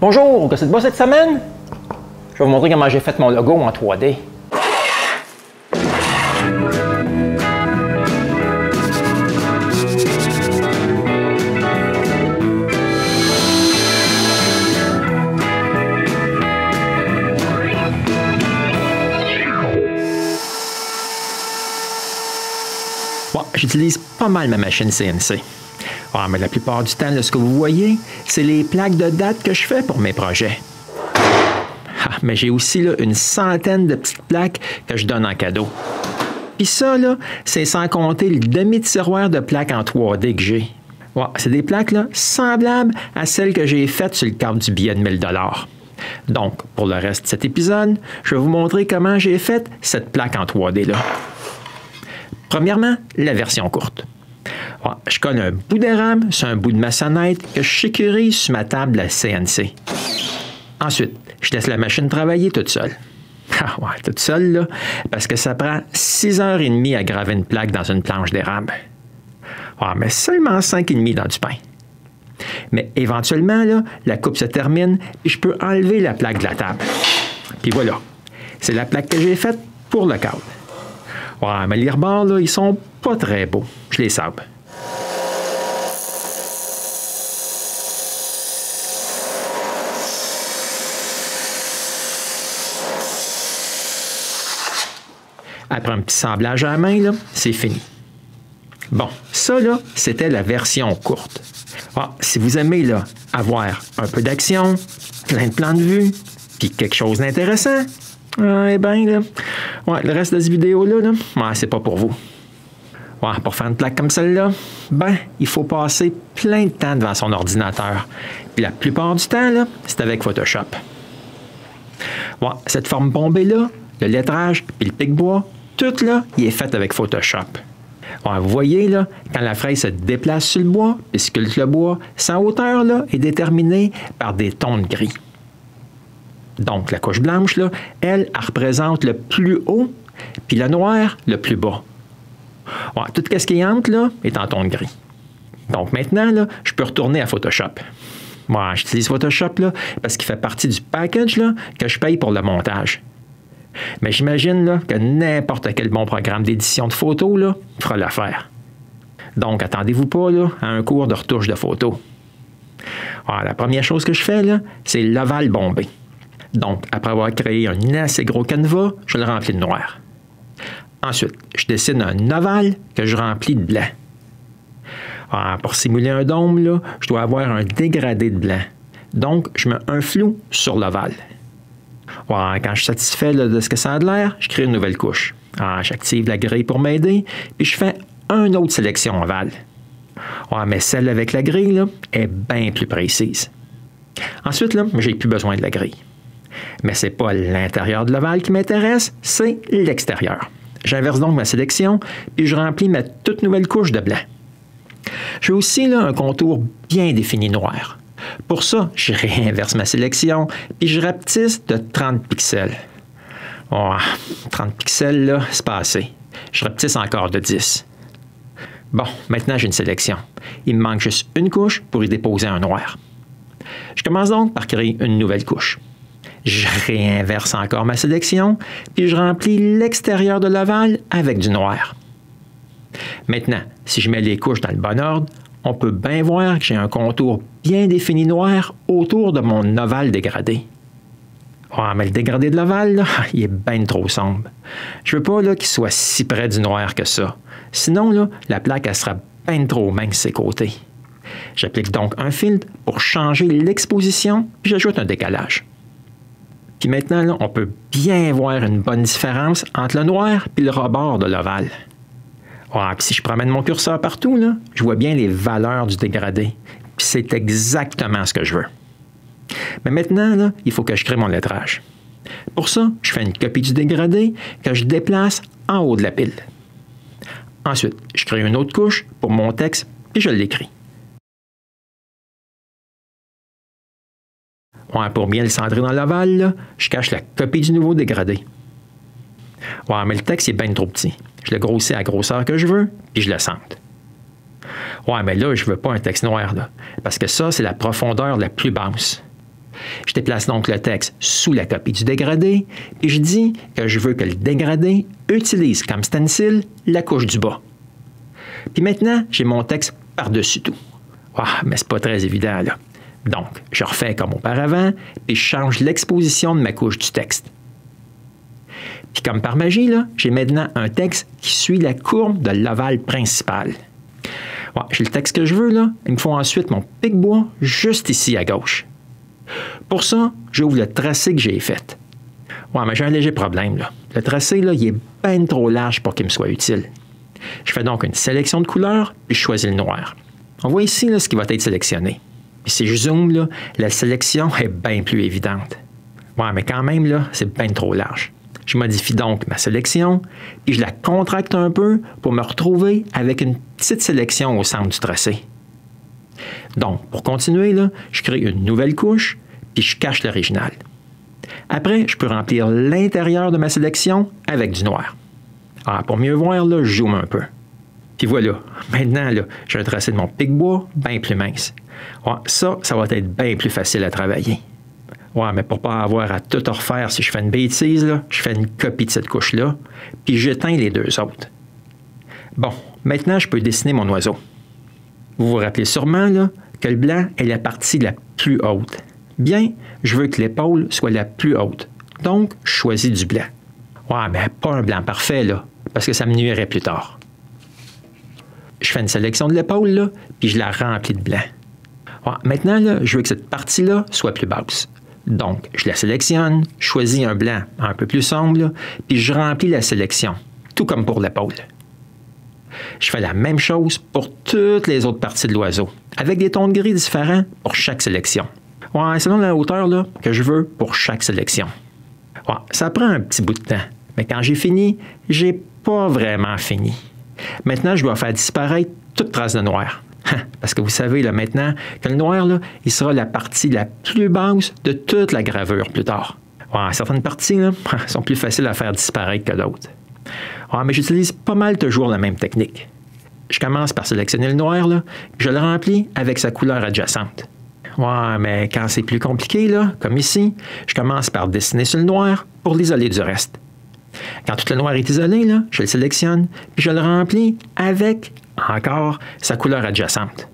Bonjour, que c'est de cette semaine? Je vais vous montrer comment j'ai fait mon logo en 3D. j'utilise pas mal ma machine CNC. Ah, mais la plupart du temps, ce que vous voyez, c'est les plaques de date que je fais pour mes projets. Ah, mais j'ai aussi une centaine de petites plaques que je donne en cadeau. Puis ça, c'est sans compter le demi-tiroir de plaques en 3D que j'ai. c'est des plaques semblables à celles que j'ai faites sur le cadre du billet de 1000 Donc, pour le reste de cet épisode, je vais vous montrer comment j'ai fait cette plaque en 3D là. Premièrement, la version courte. Je colle un bout d'érable sur un bout de maçonnette que je sécurise sur ma table à CNC. Ensuite, je laisse la machine travailler toute seule. Ah ouais, toute seule, là, parce que ça prend 6 heures et demie à graver une plaque dans une planche d'érable. Ah, mais seulement 5 et demi dans du pain. Mais éventuellement, la coupe se termine et je peux enlever la plaque de la table. Puis voilà, c'est la plaque que j'ai faite pour le cadre. Ouais, mais les rebords, là, ils sont pas très beaux. Je les sable. Après un petit sablage à la main, c'est fini. Bon, ça, c'était la version courte. Ah, si vous aimez là, avoir un peu d'action, plein de plans de vue, puis quelque chose d'intéressant, eh bien, là, ouais, le reste de cette vidéo-là, là, c'est pas pour vous. Ouais, pour faire une plaque comme celle-là, ben, il faut passer plein de temps devant son ordinateur. Puis la plupart du temps, là, c'est avec Photoshop. Ouais, cette forme bombée-là, le lettrage, puis le pic-bois, tout là, il est fait avec Photoshop. Ouais, vous voyez, là, quand la fraise se déplace sur le bois, puis sculpte le bois, sa hauteur là, est déterminée par des tons de gris. Donc, la couche blanche, elle, elle représente le plus haut, puis la noire, le plus bas. tout ce qui est entre, là, est en ton de gris. Donc, maintenant, là, je peux retourner à Photoshop. Moi, j'utilise Photoshop là, parce qu'il fait partie du package là, que je paye pour le montage. Mais j'imagine que n'importe quel bon programme d'édition de photos là, fera l'affaire. Donc, attendez-vous pas à un cours de retouche de photos. la première chose que je fais, c'est l'ovale bombé. Donc, après avoir créé un assez gros canevas, je le remplis de noir. Ensuite, je dessine un ovale que je remplis de blanc. Ah, pour simuler un dôme, je dois avoir un dégradé de blanc. Donc, je mets un flou sur l'ovale. quand je suis satisfait de ce que ça a de l'air, je crée une nouvelle couche. Ah, j'active la grille pour m'aider, puis je fais une autre sélection ovale. mais celle avec la grille est bien plus précise. Ensuite, je n'ai plus besoin de la grille. Mais ce n'est pas l'intérieur de l'ovale qui m'intéresse, c'est l'extérieur. J'inverse donc ma sélection, puis je remplis ma toute nouvelle couche de blanc. J'ai aussi là, un contour bien défini noir. Pour ça, je réinverse ma sélection, puis je rapetisse de 30 pixels. 30 pixels, là, c'est pas assez. Je rapetisse encore de 10. Bon, maintenant j'ai une sélection. Il me manque juste une couche pour y déposer un noir. Je commence donc par créer une nouvelle couche. Je réinverse encore ma sélection, puis je remplis l'extérieur de l'ovale avec du noir. Maintenant, si je mets les couches dans le bon ordre, on peut bien voir que j'ai un contour bien défini noir autour de mon ovale dégradé. Ah, mais le dégradé de l'ovale, il est bien trop sombre. Je veux pas qu'il soit si près du noir que ça. Sinon, la plaque sera bien trop mince ses côtés. J'applique donc un filtre pour changer l'exposition, puis j'ajoute un décalage. Puis maintenant, on peut bien voir une bonne différence entre le noir et le rebord de l'ovale. Ah, puis si je promène mon curseur partout, là, je vois bien les valeurs du dégradé. Puis c'est exactement ce que je veux. Mais maintenant, il faut que je crée mon lettrage. Pour ça, je fais une copie du dégradé que je déplace en haut de la pile. Ensuite, je crée une autre couche pour mon texte, puis je l'écris. Pour bien le centrer dans l'aval, je cache la copie du nouveau dégradé. Ouais, mais le texte est bien trop petit. Je le grossis à la grosseur que je veux, puis je le centre. Ouais, mais là, je veux pas un texte noir, là, parce que ça, c'est la profondeur la plus basse. Je déplace donc le texte sous la copie du dégradé et je dis que je veux que le dégradé utilise comme stencil la couche du bas. Puis maintenant, j'ai mon texte par-dessus tout. Ah, mais c'est pas très évident là. Donc, je refais comme auparavant et je change l'exposition de ma couche du texte. Puis comme par magie, j'ai maintenant un texte qui suit la courbe de l'ovale principal. j'ai le texte que je veux, là. Il me faut ensuite mon pic-bois juste ici à gauche. Pour ça, j'ouvre le tracé que j'ai fait. Ouais, mais j'ai un léger problème. Le tracé, là, il est bien trop large pour qu'il me soit utile. Je fais donc une sélection de couleurs, puis je choisis le noir. On voit ici ce qui va être sélectionné. Si je zoome, la sélection est bien plus évidente. Ouais, mais quand même, c'est bien trop large. Je modifie donc ma sélection et je la contracte un peu pour me retrouver avec une petite sélection au centre du tracé. Donc, pour continuer, je crée une nouvelle couche puis je cache l'original. Après, je peux remplir l'intérieur de ma sélection avec du noir. Ah, pour mieux voir, je zoome un peu. Puis voilà, maintenant, j'ai un tracé de mon pic-bois bien plus mince. Ça, ça va être bien plus facile à travailler. Ouais, mais pour pas avoir à tout refaire si je fais une bêtise, là, je fais une copie de cette couche-là, puis j'éteins les deux autres. Bon, maintenant, je peux dessiner mon oiseau. Vous vous rappelez sûrement là, que le blanc est la partie la plus haute. Bien, je veux que l'épaule soit la plus haute. Donc, je choisis du blanc. Ouais, mais pas un blanc parfait, là, parce que ça me nuirait plus tard. Je fais une sélection de l'épaule, là, puis je la remplis de blanc. Maintenant, je veux que cette partie-là soit plus basse. Donc, je la sélectionne, choisis un blanc un peu plus sombre, puis je remplis la sélection, tout comme pour l'épaule. Je fais la même chose pour toutes les autres parties de l'oiseau, avec des tons de gris différents pour chaque sélection. Selon la hauteur que je veux pour chaque sélection. Ça prend un petit bout de temps, mais quand j'ai fini, j'ai pas vraiment fini. Maintenant, je dois faire disparaître toute trace de noir. Parce que vous savez là, maintenant que le noir, là, il sera la partie la plus basse de toute la gravure plus tard. certaines parties là, sont plus faciles à faire disparaître que d'autres. mais j'utilise pas mal toujours la même technique. Je commence par sélectionner le noir, là, je le remplis avec sa couleur adjacente. Mais quand c'est plus compliqué, là, comme ici, je commence par dessiner sur le noir pour l'isoler du reste. Quand tout le noir est isolé, je le sélectionne, puis je le remplis avec encore sa couleur adjacente.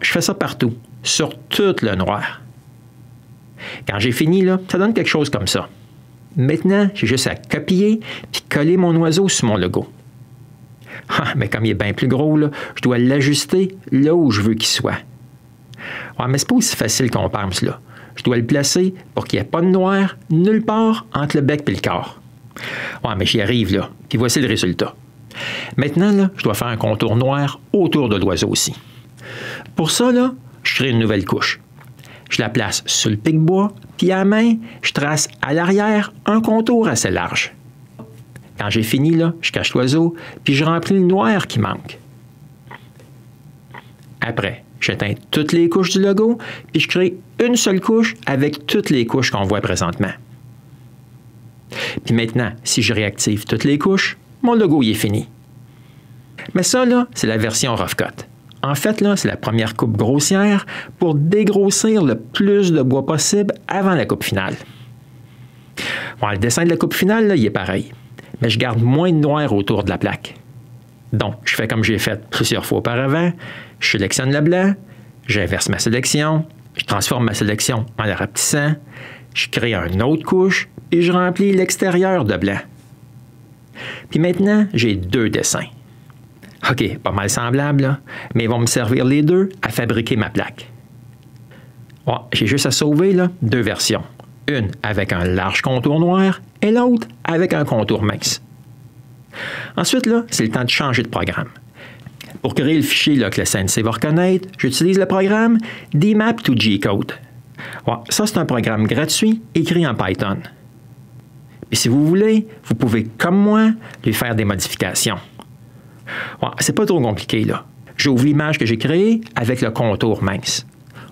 je fais ça partout, sur tout le noir. Quand j'ai fini, ça donne quelque chose comme ça. Maintenant, j'ai juste à copier puis coller mon oiseau sur mon logo. Ah, mais comme il est bien plus gros, je dois l'ajuster là où je veux qu'il soit. Ouais, mais c'est pas aussi facile qu'on pense là. Je dois le placer pour qu'il n'y ait pas de noir nulle part entre le bec et le corps. Ouais, mais j'y arrive là. Puis voici le résultat. Maintenant, je dois faire un contour noir autour de l'oiseau aussi. Pour ça, là, je crée une nouvelle couche. Je la place sur le pic-bois, puis à main, je trace à l'arrière un contour assez large. Quand j'ai fini, là, je cache l'oiseau, puis je remplis le noir qui manque. Après, j'éteins toutes les couches du logo, puis je crée une seule couche avec toutes les couches qu'on voit présentement. Puis maintenant, si je réactive toutes les couches, mon logo y est fini. Mais ça, là, c'est la version rough cut. En fait, là, c'est la première coupe grossière pour dégrossir le plus de bois possible avant la coupe finale. Bon, le dessin de la coupe finale, là, il est pareil, mais je garde moins de noir autour de la plaque. Donc, je fais comme j'ai fait plusieurs fois auparavant, je sélectionne le blanc, j'inverse ma sélection, je transforme ma sélection en la rapetissant, je crée une autre couche et je remplis l'extérieur de blanc. Puis maintenant, j'ai deux dessins. OK, pas mal semblable, mais ils vont me servir les deux à fabriquer ma plaque. j'ai juste à sauver deux versions. Une avec un large contour noir et l'autre avec un contour mince. Ensuite, c'est le temps de changer de programme. Pour créer le fichier que le CNC va reconnaître, j'utilise le programme DMAP2G-Code. ça, c'est un programme gratuit écrit en Python. Et si vous voulez, vous pouvez, comme moi, lui faire des modifications. c'est pas trop compliqué, là. J'ouvre l'image que j'ai créée avec le contour mince.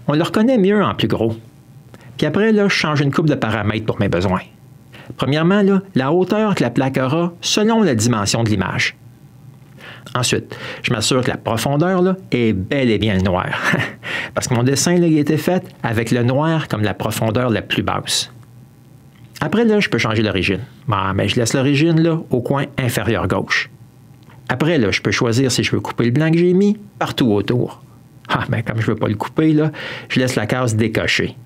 On le reconnaît mieux en plus gros. Puis après, là, je change une coupe de paramètres pour mes besoins. Premièrement, là, la hauteur que la plaque aura selon la dimension de l'image. Ensuite, je m'assure que la profondeur là, est bel et bien le noir. Parce que mon dessin là, il été fait avec le noir comme la profondeur la plus basse. Après, là, je peux changer l'origine. Bah, je laisse l'origine là, au coin inférieur gauche. Après, là, je peux choisir si je veux couper le blanc que j'ai mis partout autour. Ah, mais comme je ne veux pas le couper, je laisse la case décochée.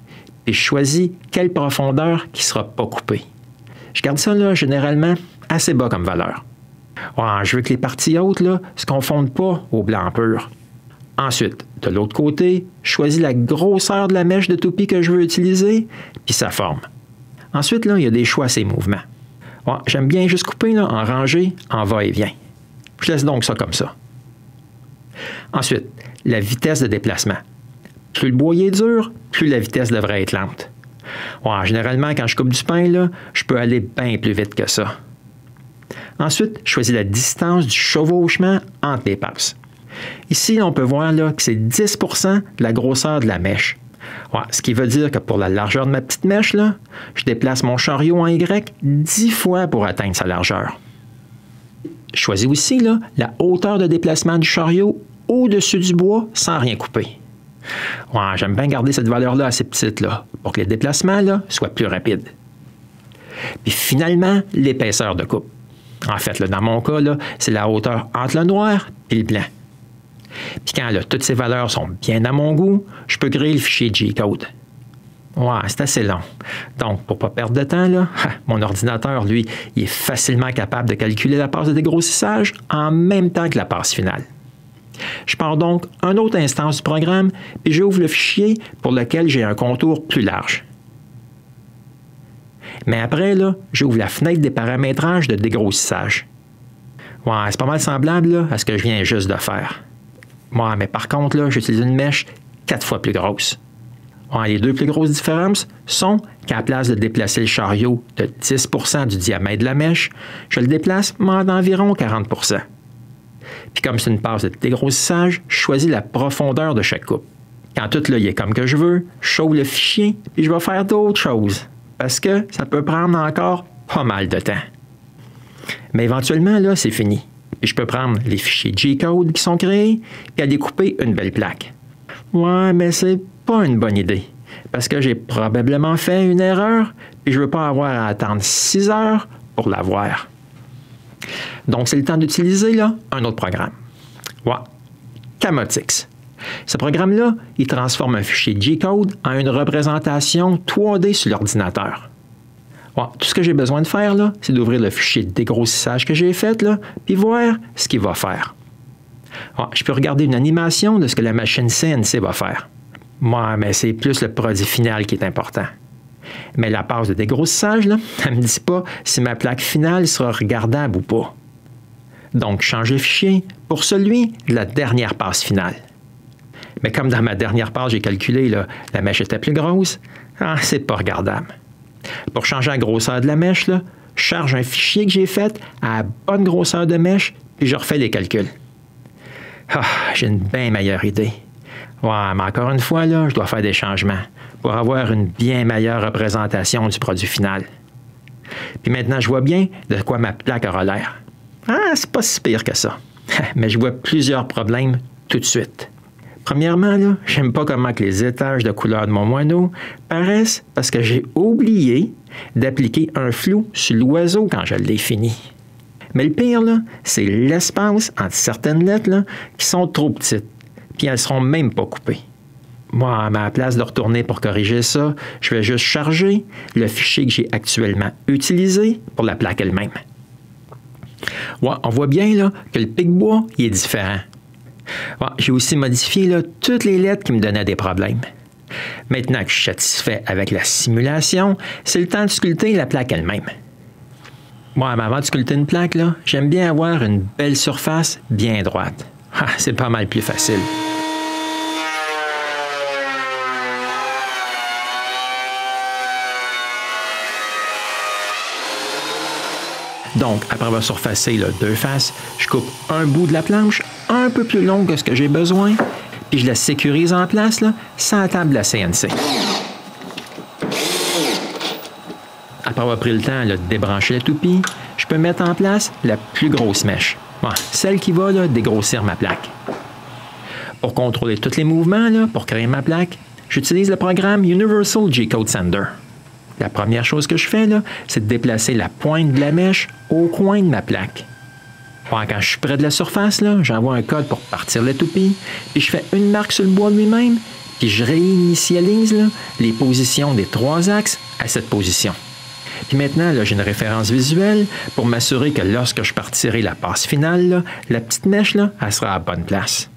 Puis je choisis quelle profondeur qui ne sera pas coupée. Je garde ça généralement assez bas comme valeur. je veux que les parties hautes ne se confondent pas au blanc pur. Ensuite, de l'autre côté, je choisis la grosseur de la mèche de toupie que je veux utiliser, puis sa forme. Ensuite, là, il y a des choix à ces mouvements. J'aime bien juste couper là, en rangée, en va-et-vient. Je laisse donc ça comme ça. Ensuite, la vitesse de déplacement. Plus le bois est dur, plus la vitesse devrait être lente. généralement, quand je coupe du pain, je peux aller bien plus vite que ça. Ensuite, je choisis la distance du chevauchement entre les passes. Ici, on peut voir là, que c'est 10% de la grosseur de la mèche. Ce qui veut dire que pour la largeur de ma petite mèche, là, je déplace mon chariot en Y 10 fois pour atteindre sa largeur. Je choisis aussi la hauteur de déplacement du chariot au-dessus du bois sans rien couper. J'aime bien garder cette valeur-là assez petite là, pour que les déplacements là, soient plus rapides. Puis finalement, l'épaisseur de coupe. En fait, là, dans mon cas, c'est la hauteur entre le noir et le blanc. Puis quand toutes ces valeurs sont bien à mon goût, je peux créer le fichier G-code. Ouais, c'est assez long. Donc, pour ne pas perdre de temps, mon ordinateur, lui, il est facilement capable de calculer la passe de dégrossissage en même temps que la passe finale. Je pars donc un autre instance du programme et j'ouvre le fichier pour lequel j'ai un contour plus large. Mais après, là, j'ouvre la fenêtre des paramétrages de dégrossissage. Ouais, c'est pas mal semblable à ce que je viens juste de faire. Ouais, mais par contre, là, j'utilise une mèche quatre fois plus grosse. les deux plus grosses différences sont qu'à la place de déplacer le chariot de 10% du diamètre de la mèche, je le déplace d'environ 40% Puis comme c'est une passe de dégrossissage, je choisis la profondeur de chaque coupe. Quand tout là, il est comme que je veux, je le fichier et je vais faire d'autres choses. Parce que ça peut prendre encore pas mal de temps. Mais éventuellement, là, c'est fini je peux prendre les fichiers G-code qui sont créés et à découper une belle plaque. Ouais, mais c'est pas une bonne idée parce que j'ai probablement fait une erreur et je veux pas avoir à attendre 6 heures pour l'avoir. Donc, c'est le temps d'utiliser un autre programme. Ouais, Camotix. Ce programme-là, il transforme un fichier G-code en une représentation 3D sur l'ordinateur tout ce que j'ai besoin de faire, c'est d'ouvrir le fichier de dégrossissage que j'ai fait, là, puis voir ce qu'il va faire. je peux regarder une animation de ce que la machine CNC va faire. Moi, mais c'est plus le produit final qui est important. Mais la passe de dégrossissage, là, elle ne me dit pas si ma plaque finale sera regardable ou pas. Donc, change le fichier pour celui de la dernière passe finale. Mais comme dans ma dernière passe, j'ai calculé, la mèche était plus grosse, ah, c'est pas regardable. Pour changer la grosseur de la mèche, je charge un fichier que j'ai fait à la bonne grosseur de mèche, puis je refais les calculs. Ah, j'ai une bien meilleure idée. Ouais, mais encore une fois, là, je dois faire des changements pour avoir une bien meilleure représentation du produit final. Puis maintenant, je vois bien de quoi ma plaque aura l'air. Ah, c'est pas si pire que ça. Mais je vois plusieurs problèmes tout de suite. Premièrement, j'aime pas comment que les étages de couleur de mon moineau paraissent parce que j'ai oublié d'appliquer un flou sur l'oiseau quand je l'ai fini. Mais le pire, c'est l'espace entre certaines lettres qui sont trop petites, puis elles seront même pas coupées. Moi, à ma place de retourner pour corriger ça, je vais juste charger le fichier que j'ai actuellement utilisé pour la plaque elle-même. on voit bien là, que le pic-bois est différent. J'ai aussi modifié toutes les lettres qui me donnaient des problèmes. Maintenant que je suis satisfait avec la simulation, c'est le temps de sculpter la plaque elle-même. Moi, avant de sculpter une plaque, j'aime bien avoir une belle surface bien droite. Ah, c'est pas mal plus facile. Donc, après avoir surfacé deux faces, je coupe un bout de la planche un peu plus long que ce que j'ai besoin, puis je la sécurise en place là, sans table de la CNC. Après avoir pris le temps de débrancher la toupie, je peux mettre en place la plus grosse mèche. Celle qui va là, dégrossir ma plaque. Pour contrôler tous les mouvements, là, pour créer ma plaque, j'utilise le programme Universal G-Code Sender. La première chose que je fais, c'est de déplacer la pointe de la mèche au coin de ma plaque. Quand je suis près de la surface, là, j'envoie un code pour partir le toupie, puis je fais une marque sur le bois lui-même, puis je réinitialise là, les positions des trois axes à cette position. Puis maintenant, j'ai une référence visuelle pour m'assurer que lorsque je partirai la passe finale, la petite mèche, là, elle sera à bonne place.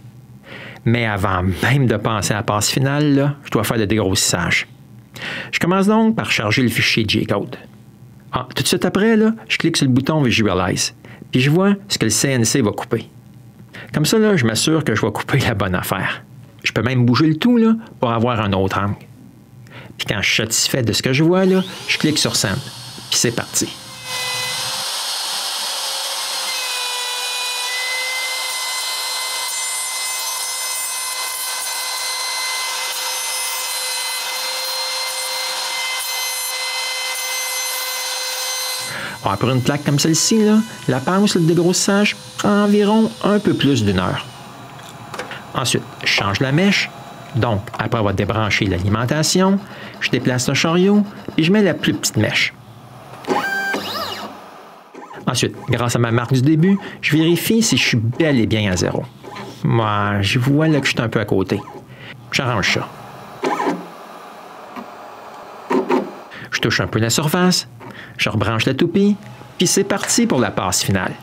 Mais avant même de penser à la passe finale, je dois faire le dégrossissage. Je commence donc par charger le fichier G-Code. Ah, tout de suite après, là, je clique sur le bouton Visualize, puis je vois ce que le CNC va couper. Comme ça, là, je m'assure que je vais couper la bonne affaire. Je peux même bouger le tout pour avoir un autre angle. Puis quand je suis satisfait de ce que je vois, je clique sur Send. Puis c'est parti. Pour une plaque comme celle-ci, la pince, le dégrossage, environ un peu plus d'une heure. Ensuite, je change la mèche. Donc, après avoir débranché l'alimentation, je déplace le chariot et je mets la plus petite mèche. Ensuite, grâce à ma marque du début, je vérifie si je suis bel et bien à zéro. Moi, je vois là que je suis un peu à côté. J'arrange ça. Je touche un peu la surface, je rebranche la toupie, puis c'est parti pour la passe finale.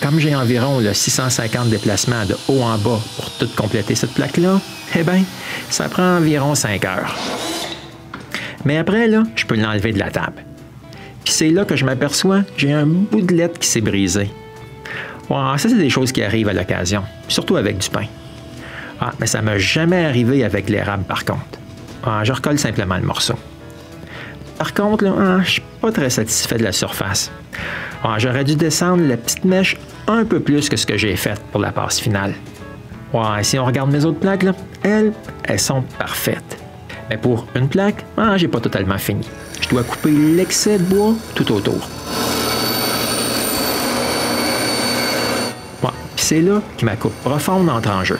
Comme j'ai environ 650 déplacements de haut en bas pour tout compléter cette plaque-là, eh bien, ça prend environ 5 heures. Mais après, là, je peux l'enlever de la table. Puis c'est là que je m'aperçois, j'ai un bout de lettre qui s'est brisé. ça, c'est des choses qui arrivent à l'occasion, surtout avec du pain. Ah, mais ça ne m'a jamais arrivé avec l'érable, par contre. Ah, je recolle simplement le morceau. Par contre, là, ah, je suis pas très satisfait de la surface. J'aurais dû descendre la petite mèche un peu plus que ce que j'ai fait pour la passe finale. Ouais, si on regarde mes autres plaques, elles, elles sont parfaites. Mais pour une plaque, ah, j'ai pas totalement fini. Je dois couper l'excès de bois tout autour. C'est là que ma coupe profonde entre en jeu.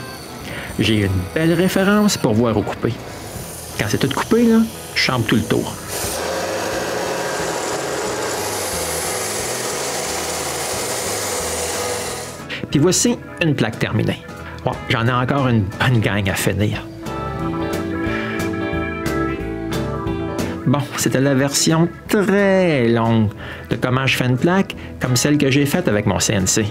J'ai une belle référence pour voir où couper. Quand c'est tout coupé, je chambre tout le tour. Voici une plaque terminée. J'en ai encore une bonne gang à finir. Bon, c'était la version très longue de comment je fais une plaque, comme celle que j'ai faite avec mon CNC.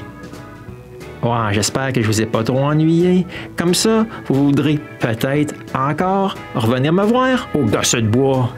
J'espère que je ne vous ai pas trop ennuyé. Comme ça, vous voudrez peut-être encore revenir me voir au gosse de bois.